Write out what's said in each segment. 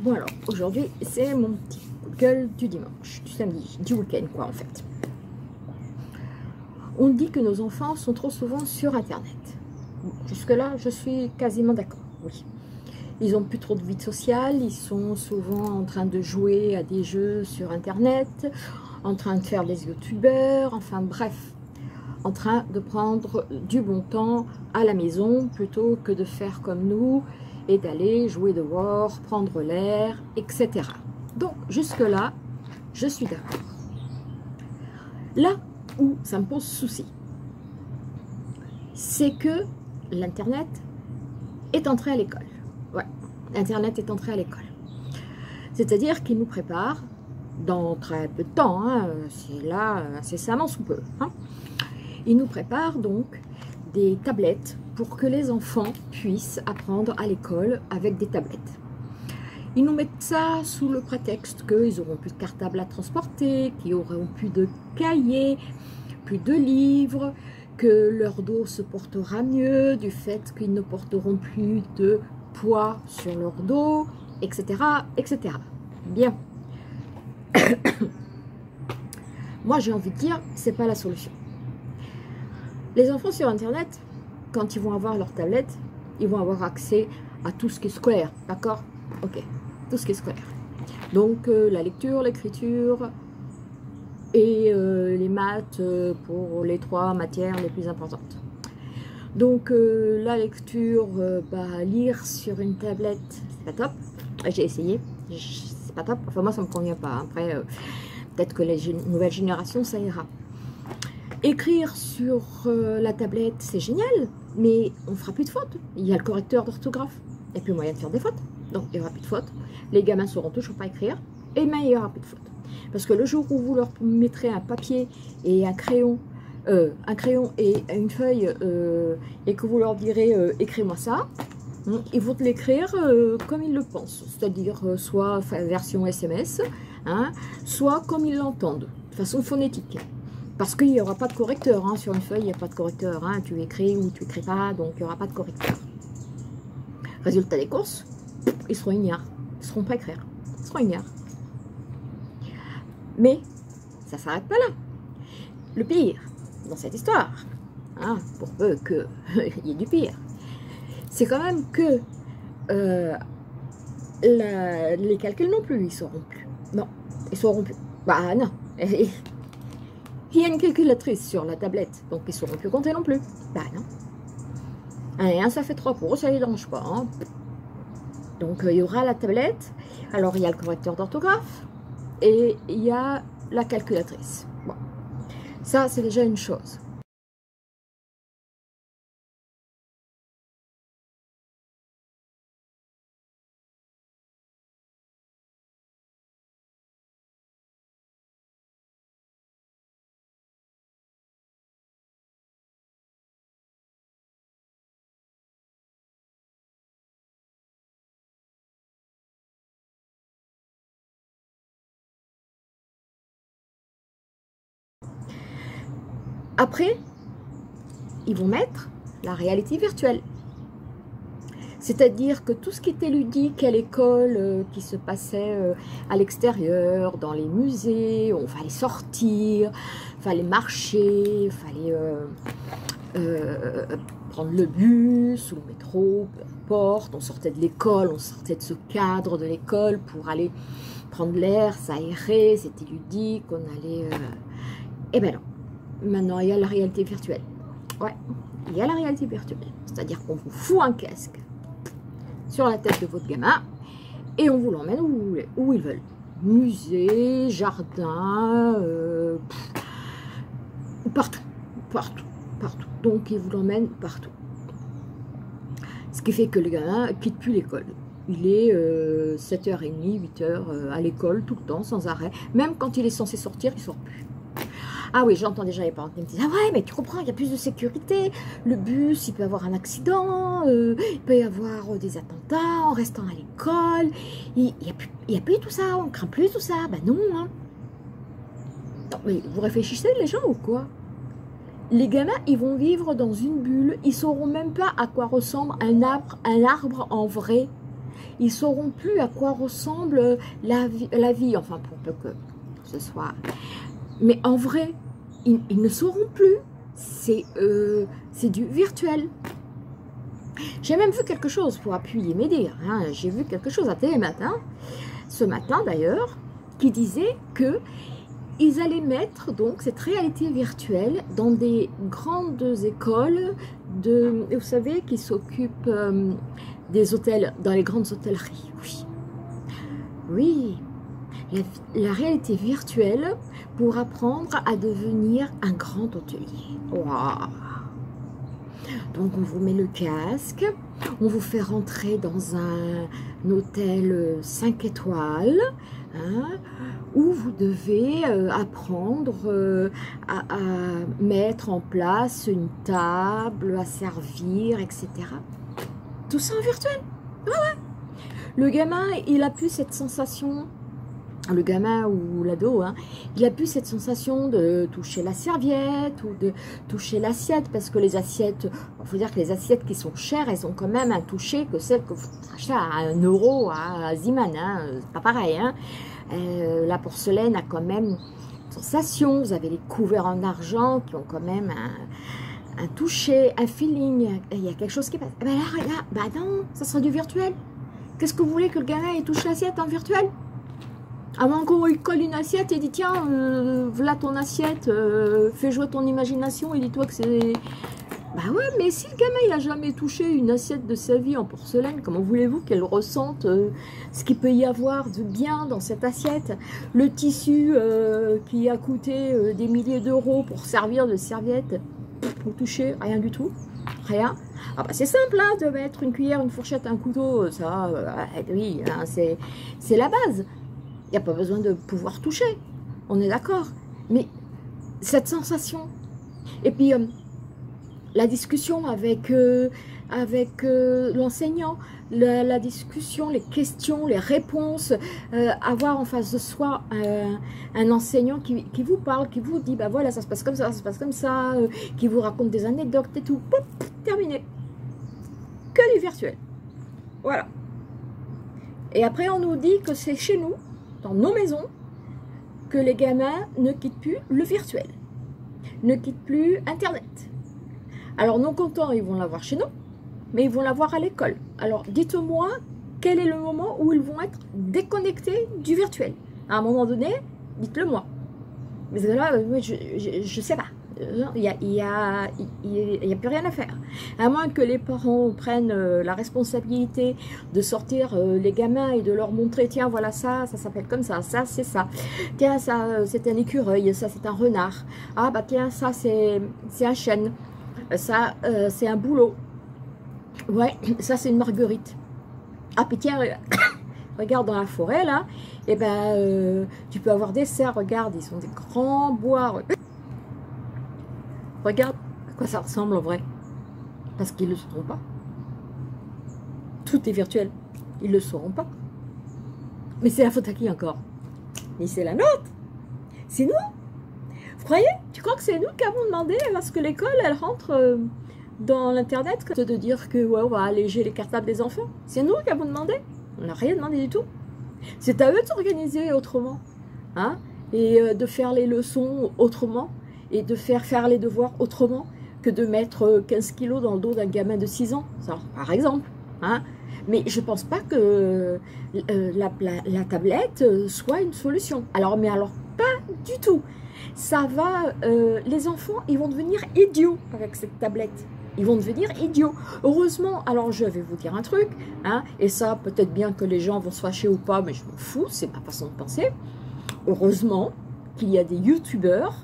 Bon alors, aujourd'hui, c'est mon petit gueule du dimanche, du samedi, du week-end quoi en fait. On dit que nos enfants sont trop souvent sur Internet. Jusque-là, je suis quasiment d'accord, oui. Ils ont plus trop de vie sociale, ils sont souvent en train de jouer à des jeux sur Internet, en train de faire des youtubeurs, enfin bref, en train de prendre du bon temps à la maison plutôt que de faire comme nous et d'aller jouer dehors, prendre l'air, etc. Donc jusque-là, je suis d'accord. Là où ça me pose souci, c'est que l'Internet est entré à l'école. Ouais, l'Internet est entré à l'école. C'est-à-dire qu'il nous prépare dans très peu de temps, hein, c'est là incessamment sous peu. Hein, il nous prépare donc des tablettes pour que les enfants puissent apprendre à l'école avec des tablettes. Ils nous mettent ça sous le prétexte qu'ils n'auront plus de cartable à transporter, qu'ils n'auront plus de cahiers, plus de livres, que leur dos se portera mieux du fait qu'ils ne porteront plus de poids sur leur dos, etc. etc. Bien. Moi, j'ai envie de dire, c'est pas la solution. Les enfants sur Internet, quand ils vont avoir leur tablette, ils vont avoir accès à tout ce qui est scolaire, d'accord? Ok, tout ce qui est scolaire. Donc, euh, la lecture, l'écriture et euh, les maths euh, pour les trois matières les plus importantes. Donc, la lecture, bah, lire sur une tablette, c'est pas top. J'ai essayé, c'est pas top. Enfin, moi, ça me convient pas. Après, peut-être que les nouvelles générations, ça ira. Écrire sur euh, la tablette, c'est génial, mais on fera plus de fautes. Il y a le correcteur d'orthographe. Il n'y a plus moyen de faire des fautes. Donc, il n'y aura plus de fautes. Les gamins sauront toujours pas écrire. Et mais il n'y aura plus de fautes. Parce que le jour où vous leur mettrez un papier et un crayon, euh, un crayon et une feuille, euh, et que vous leur direz écris-moi ça, hein, ils vont l'écrire comme ils le pensent. C'est-à-dire soit version SMS, hein, soit comme ils l'entendent, de façon phonétique. Parce qu'il n'y aura pas de correcteur. hein, Sur une feuille, il n'y a pas de correcteur. hein, Tu écris ou tu écris pas, donc il n'y aura pas de correcteur. Résultat des courses, ils seront ignares. Ils ne seront pas écrire. Ils seront ignares. Mais ça ne s'arrête pas là. Le pire dans cette histoire, hein, pour peu qu'il y ait du pire, c'est quand même que euh, les calculs non plus, ils sauront plus. Non, ils sauront plus. Bah non. Il y a une calculatrice sur la tablette, donc ils sauront plus compter non plus. Bah non. Et un, ça fait 3 pour ça les dérange pas. hein. Donc euh, il y aura la tablette, alors il y a le correcteur d'orthographe, et il y a la calculatrice. Bon. Ça, c'est déjà une chose. Après, ils vont mettre la réalité virtuelle. C'est-à-dire que tout ce qui était ludique à l'école, euh, qui se passait euh, à l'extérieur, dans les musées, on fallait sortir, fallait marcher, fallait euh, prendre le bus ou le métro, peu importe. On sortait de l'école, on sortait de ce cadre de l'école pour aller prendre l'air, s'aérer, c'était ludique, on allait... Eh ben non, maintenant il y a la réalité virtuelle. Ouais, il y a la réalité virtuelle. C'est-à-dire qu'on vous fout un casque sur la tête de votre gamin et on vous l'emmène où, ils veulent. Musée, jardin, euh, partout, partout, partout. Donc ils vous l'emmènent partout. Ce qui fait que le gamin quitte plus l'école. Il est euh, 7h30, 8h euh, à l'école tout le temps, sans arrêt. Même quand il est censé sortir, il sort plus. Ah oui, j'entends déjà les parents qui me disent Ah ouais, mais tu comprends, il y a plus de sécurité. Le bus, il peut avoir un accident, euh, il peut y avoir euh, des attentats en restant à l'école. Il n'y a, plus- a plus tout ça, on craint plus tout ça. Ben non, hein. Non, mais vous réfléchissez les gens ou quoi? Les gamins, ils vont vivre dans une bulle. Ils sauront même pas à quoi ressemble un arbre, un arbre en vrai. Ils sauront plus à quoi ressemble la vie, la vie enfin pour peu que ce soit. Mais en vrai, ils, ne sauront plus. C'est euh, du virtuel. J'ai même vu quelque chose pour appuyer mes dires. hein. J'ai vu quelque chose à Télématin, ce matin d'ailleurs, qui disait que ils allaient mettre donc cette réalité virtuelle dans des grandes écoles de, vous savez, qui s'occupent euh, des hôtels, dans les grandes hôtelleries. Oui, oui, la, réalité virtuelle pour apprendre à devenir un grand hôtelier. Donc on vous met le casque, on vous fait rentrer dans un, hôtel 5 étoiles, hein, où vous devez euh, apprendre euh, à, mettre en place une table, à servir, etc. Tout ça en virtuel. Le gamin, il a plus cette sensation le gamin ou l'ado, hein, il a plus cette sensation de toucher la serviette ou de toucher l'assiette, parce que les assiettes, il faut dire que les assiettes qui sont chères, elles ont quand même un toucher que celles que vous achetez à 1 euro à Ziman, hein, c'est pas pareil. Hein. Euh, la porcelaine a quand même une sensation, vous avez les couverts en argent qui ont quand même un, toucher, un feeling, il y a quelque chose qui passe. Eh ben là, regarde, bah non, ça sera du virtuel. Qu'est-ce que vous voulez que le gamin il touche l'assiette en virtuel? Avant qu'on lui colle une assiette et dit tiens, euh, voilà ton assiette, euh, fais jouer ton imagination et dis-toi que c'est... Bah ouais, mais si le gamin il a jamais touché une assiette de sa vie en porcelaine, comment voulez-vous qu'elle ressente euh, ce qu'il peut y avoir de bien dans cette assiette? Le tissu qui a coûté des milliers d'euros pour servir de serviette, pour toucher, rien du tout, rien? Ah bah c'est simple hein, de mettre une cuillère, une fourchette, un couteau, ça, oui, hein, c'est la base. Il n'y a pas besoin de pouvoir toucher. On est d'accord. Mais cette sensation. Et puis, euh, la discussion avec, euh, avec euh, l'enseignant, la, discussion, les questions, les réponses, avoir en face de soi un, enseignant qui, vous parle, qui vous dit, bah voilà, ça se passe comme ça, ça se passe comme ça, qui vous raconte des anecdotes et tout. Poup, terminé. Que du virtuel. Voilà. Et après, on nous dit que c'est chez nous, dans nos maisons, que les gamins ne quittent plus le virtuel, ne quittent plus Internet. Alors, non contents, ils vont l'avoir chez nous, mais ils vont l'avoir à l'école. Alors, dites-moi quel est le moment où ils vont être déconnectés du virtuel? À un moment donné, dites-le moi. Mais là, euh, je ne sais pas. Euh, Il n'y a, y a, plus rien à faire. À moins que les parents prennent euh, la responsabilité de sortir euh, les gamins et de leur montrer, tiens, voilà ça, ça s'appelle comme ça, ça c'est ça. Tiens, ça euh, c'est un écureuil, ça c'est un renard. Ah bah tiens, ça c'est un chêne. Ça euh, c'est un bouleau. Ouais, ça c'est une marguerite. Ah puis tiens, regarde dans la forêt là, et ben euh, tu peux avoir des cerfs, regarde, ils sont des grands bois. Regarde à quoi ça ressemble en vrai. Parce qu'ils ne le sauront pas. Tout est virtuel. Ils ne le sauront pas. Mais c'est la faute à qui encore? Mais c'est la nôtre. C'est nous. Vous croyez? Tu crois que c'est nous qui avons demandé parce que l'école, elle rentre euh, dans l'Internet de dire que ouais, on va alléger les cartables des enfants? C'est nous qui avons demandé On n'a rien demandé du tout. C'est à eux de s'organiser autrement. Hein et euh, de faire les leçons autrement et de faire faire les devoirs autrement que de mettre euh, 15 kilos dans le dos d'un gamin de 6 ans, ça, par exemple. Hein mais je pense pas que euh, la, la- tablette euh, soit une solution. Alors, mais alors pas du tout. Ça va, euh, les enfants, ils vont devenir idiots avec cette tablette. Ils vont devenir idiots. Heureusement, alors je vais vous dire un truc, hein, et ça, peut-être bien que les gens vont se fâcher ou pas, mais je m'en fous, c'est ma façon de penser. Heureusement qu'il y a des youtubeurs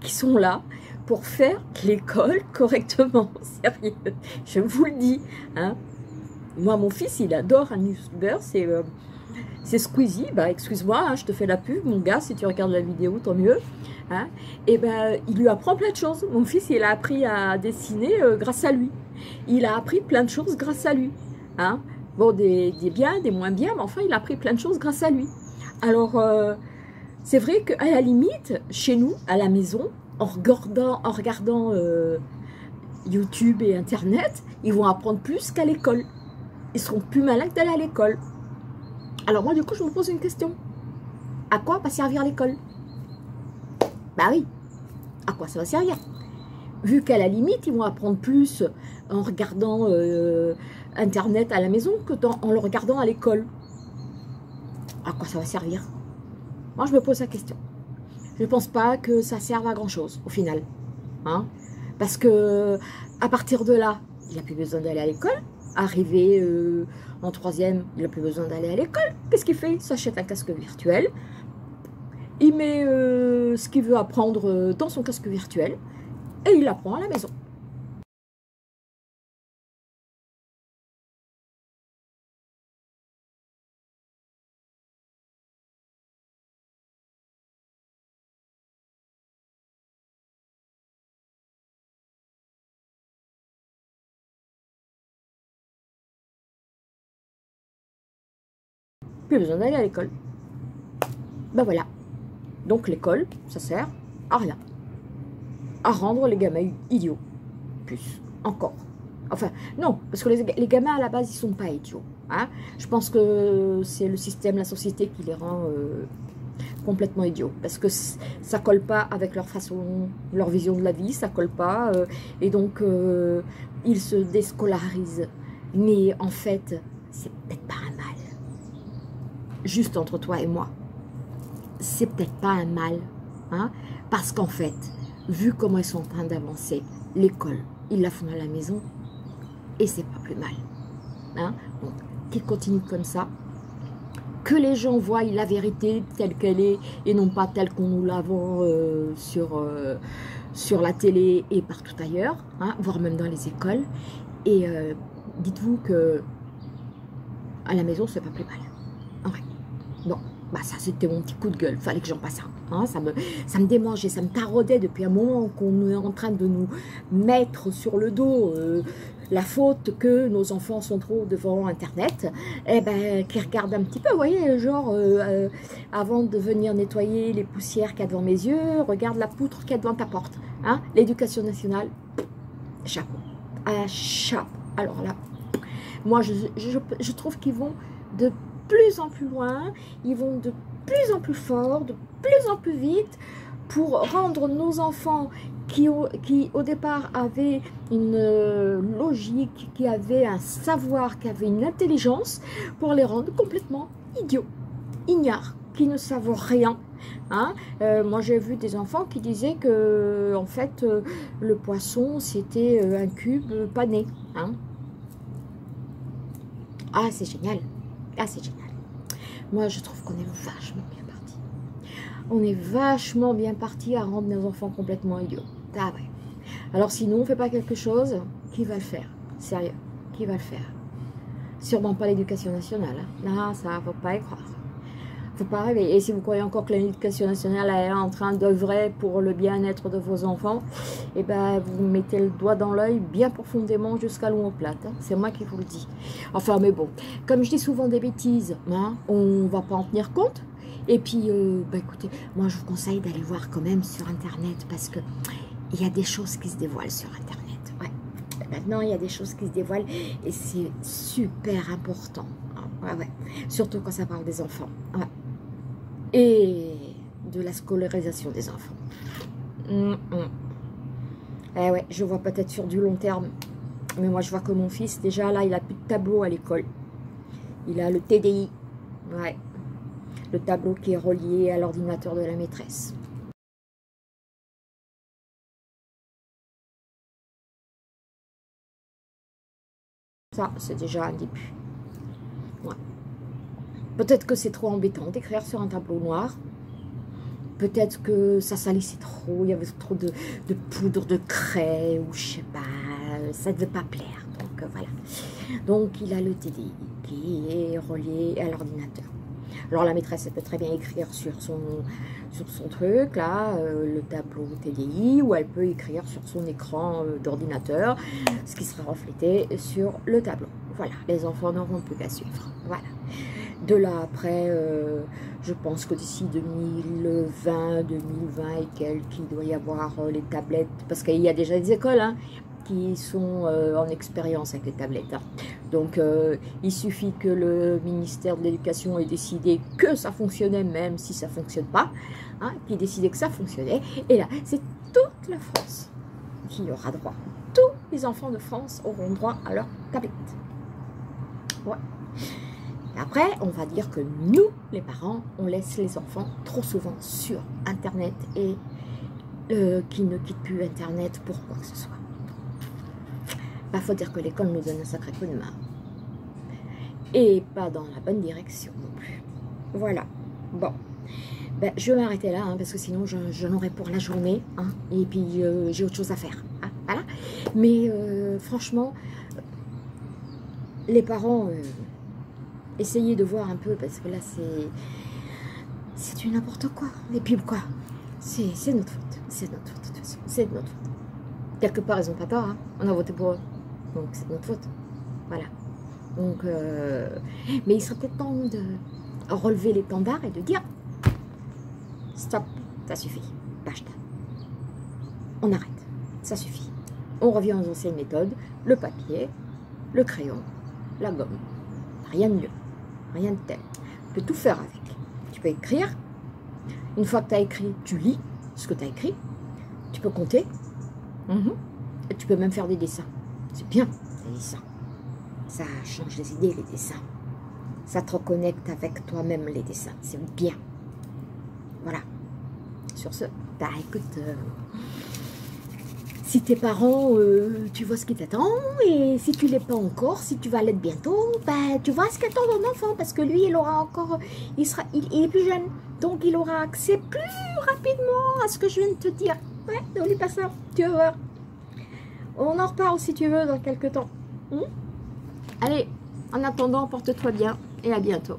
qui sont là pour faire l'école correctement. Sérieux, je vous le dis. Hein. Moi, mon fils, il adore un youtubeur, c'est euh, Squeezie. Bah, excuse-moi, hein, je te fais la pub, mon gars, si tu regardes la vidéo, tant mieux. Hein. Et ben, il lui apprend plein de choses. Mon fils, il a appris à dessiner euh, grâce à lui. Il a appris plein de choses grâce à lui. Hein. Bon, des, des biens, des moins bien, mais enfin, il a appris plein de choses grâce à lui. Alors, euh, c'est vrai qu'à la limite, chez nous, à la maison, en regardant, euh, YouTube et Internet, ils vont apprendre plus qu'à l'école. Ils seront plus malins que d'aller à l'école. Alors moi, du coup, je me pose une question. À quoi va servir l'école? Bah oui, à quoi ça va servir? Vu qu'à la limite, ils vont apprendre plus en regardant euh, Internet à la maison que en le regardant à l'école. À quoi ça va servir? Moi, je me pose la question. Je ne pense pas que ça serve à grand chose au final. Hein Parce que à partir de là, il n'a plus besoin d'aller à l'école. Arrivé euh, en troisième, il n'a plus besoin d'aller à l'école. Qu'est-ce qu'il fait? Il s'achète un casque virtuel. Il met euh, ce qu'il veut apprendre euh, dans son casque virtuel et il apprend à la maison. Plus besoin d'aller à l'école. Ben voilà. Donc l'école, ça sert à rien. À rendre les gamins idiots. Plus. Encore. Enfin, non, parce que les, gamins à la base, ils sont pas idiots. Hein. Je pense que c'est le système, la société qui les rend euh, complètement idiots. Parce que ça colle pas avec leur façon, leur vision de la vie, ça colle pas. Euh, et donc, euh, ils se déscolarisent. Mais en fait, c'est peut-être pas juste entre toi et moi, c'est peut-être pas un mal, hein, parce qu'en fait, vu comment ils sont en train d'avancer, l'école, ils la font à la maison, et c'est pas plus mal. Hein? Donc, qu'ils continuent comme ça, que les gens voient la vérité telle qu'elle est, et non pas telle qu'on nous la euh, sur, euh, sur la télé et partout ailleurs, hein, voire même dans les écoles, et euh, dites-vous que à la maison, c'est pas plus mal. Bon, bah ça c'était mon petit coup de gueule, fallait que j'en passe un. Hein, ça, me, ça me démangeait, ça me taraudait depuis un moment qu'on est en train de nous mettre sur le dos euh, la faute que nos enfants sont trop devant Internet. Eh ben, qui regardent un petit peu, vous voyez, genre, euh, euh, avant de venir nettoyer les poussières qu'il y a devant mes yeux, regarde la poutre qu'il y a devant ta porte. Hein. L'éducation nationale, chapeau, à chapeau. Alors là, moi je, je trouve qu'ils vont de plus en plus loin, ils vont de plus en plus fort, de plus en plus vite pour rendre nos enfants qui au, qui au départ avaient une euh, logique, qui avaient un savoir, qui avaient une intelligence, pour les rendre complètement idiots, ignares, qui ne savent rien. Hein. Euh, moi j'ai vu des enfants qui disaient que en fait euh, le poisson c'était un cube pané. Hein. Ah c'est génial, ah c'est génial. Moi, je trouve qu'on est vachement bien parti. On est vachement bien parti à rendre nos enfants complètement idiots. Ah ouais. Alors sinon, on ne fait pas quelque chose, qui va le faire? Sérieux, qui va le faire? Sûrement pas l'éducation nationale. Hein. Ça, ne faut pas y croire pas. Et si vous croyez encore que l'éducation nationale est en train d'œuvrer pour le bien-être de vos enfants, et eh ben vous mettez le doigt dans l'œil bien profondément jusqu'à l'omoplate. Hein. C'est moi qui vous le dis. Enfin, mais bon, comme je dis souvent des bêtises, hein, on va pas en tenir compte. Et puis, euh, bah, écoutez, moi je vous conseille d'aller voir quand même sur Internet parce que il y a des choses qui se dévoilent sur Internet. Ouais. Maintenant, il y a des choses qui se dévoilent et c'est super important. Ouais, ouais. Surtout quand ça parle des enfants. Ouais et de la scolarisation des enfants. Mm, mm. Eh ouais, je vois peut-être sur du long terme. Mais moi, je vois que mon fils, déjà là, il a plus de tableau à l'école. Il a le TDI. Ouais. Le tableau qui est relié à l'ordinateur de la maîtresse. Ça, c'est déjà un début. Peut-être que c'est trop embêtant d'écrire sur un tableau noir. Peut-être que ça salissait trop, il y avait trop de, poudre de craie ou je sais pas, ça ne devait pas plaire. Donc euh, voilà. Donc il a le TDI qui est relié à l'ordinateur. Alors la maîtresse, elle peut très bien écrire sur son, truc, là, euh, le tableau TDI, ou elle peut écrire sur son écran euh, d'ordinateur, ce qui sera reflété sur le tableau. Voilà, les enfants n'auront plus qu'à suivre. Voilà. De là après, euh, je pense que d'ici 2020, 2020 et quelques, il doit y avoir euh, les tablettes, parce qu'il y a déjà des écoles hein, qui sont euh, en expérience avec les tablettes. hein. Donc il suffit que le ministère de l'Éducation ait décidé que ça fonctionnait, même si ça ne fonctionne pas, hein, qui ait décidé que ça fonctionnait, et là, c'est toute la France qui aura droit. Tous les enfants de France auront droit à leur tablette. Après, on va dire que nous, les parents, on laisse les enfants trop souvent sur Internet et euh, qui ne quittent plus Internet pour quoi que ce soit. Il faut dire que l'école nous donne un sacré coup de main. Et pas dans la bonne direction non plus. Voilà. Bon. Ben, je vais m'arrêter là, hein, parce que sinon j'en aurai pour la journée. hein, et puis euh, j'ai autre chose à faire. hein, voilà. Mais euh, franchement, les parents, euh, essayez de voir un peu, parce que là c'est. C'est du n'importe quoi. Et puis quoi? C'est notre faute. C'est notre faute, de toute façon. C'est notre faute. Quelque part, ils n'ont pas tort. hein. On a voté pour eux. Donc c'est notre faute. Voilà. Donc. euh, Mais il serait peut-être temps de relever l'étendard et de dire Stop, ça suffit. Basta. On arrête. Ça suffit. On revient aux anciennes méthodes. Le papier, le crayon, la gomme. Rien de mieux. Rien de tel. Tu peux tout faire avec. Tu peux écrire. Une fois que tu as écrit, tu lis ce que tu as écrit. Tu peux compter. Mhm. Et tu peux même faire des dessins. C'est bien, les dessins. Ça change les idées, les dessins. Ça te reconnecte avec toi-même, les dessins. C'est bien. Voilà. Sur ce, bah écoute, euh, si tes parents, euh, tu vois ce qui t'attend, et si tu l'es pas encore, si tu vas l'être bientôt, bah tu vois ce qu'attend ton enfant, parce que lui, il aura encore, il sera, il, il est plus jeune, donc il aura accès plus rapidement à ce que je viens de te dire. Ouais, n'oublie pas ça, tu vas voir. On en reparle si tu veux dans quelques temps. Hmm? Allez, en attendant, porte-toi bien et à bientôt.